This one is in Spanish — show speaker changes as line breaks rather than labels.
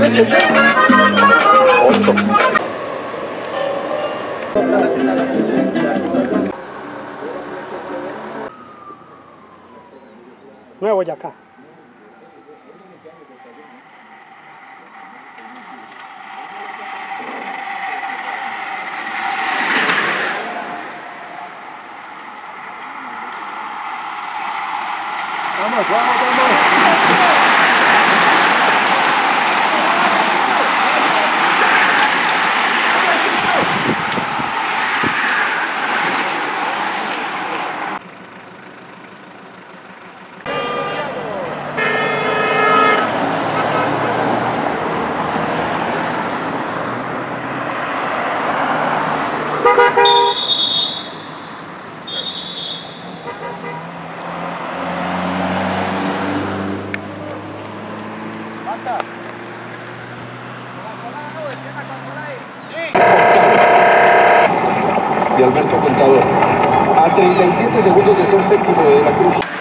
che. Ocho.
Nuevo acá.
Vamos, vamos, vamos.
De Alberto Contador. A 37 segundos de ser séptimo de la cruz.